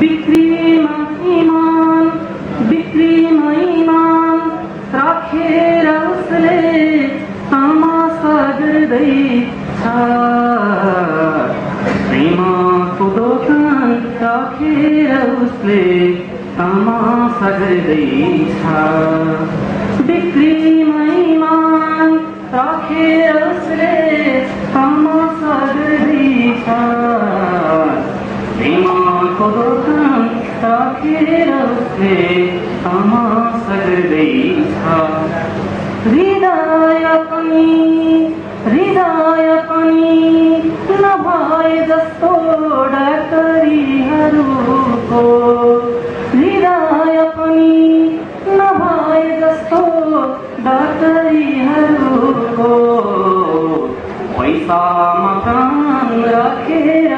बिक्रीमा इमान बिक्रीमा इमान राखेर उसले तमासा गर्दैछ प्रेमको दोकान राखेर उसले बिक्रीमा इमान राखेर राखेर उसले तमासा गर्दैछ हृदय हृदय पनि, नभए जस्तो डाक्टरीहरूको हृदय पनि, नभए जस्तो डाक्टरीहरूको पैसामा प्राण राखेर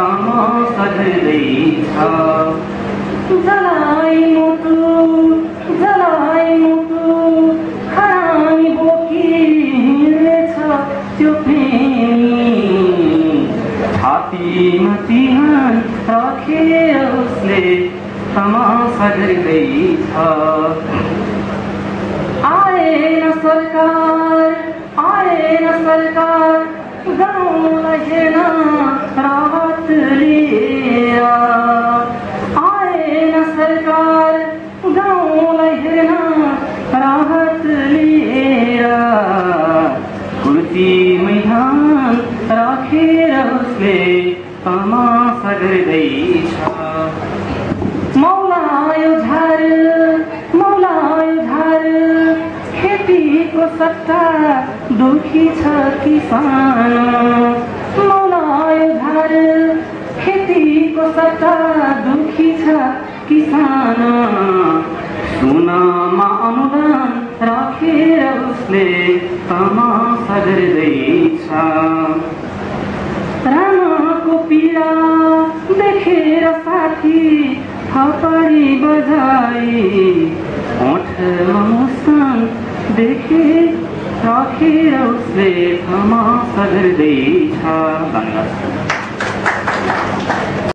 उसले तमासा गर्दैछ जलाई मुटु जलाई मुटु खानी बोकी हिँडेछ त्यो प्रेमी छातीमा तिहान राखेर उसले तमासा गर्दैछ। आएन सरकार सरकार गाउँलाई हेर्न राहत राखेर उसले तमासा गर्दैछ मौलायो झार मौलायो झार खेतीको सट्टा दुखी छ किसान। मौलायो झार खेतीको सट्टा दुखी छ किसान। सुनमा अनुदान राखेर उसले तमासा गर्दैछ পাখি হপারি বাজাই। ওঠ মুসকান দেখে রাখে उसने ক্ষমা সদর দেই ছা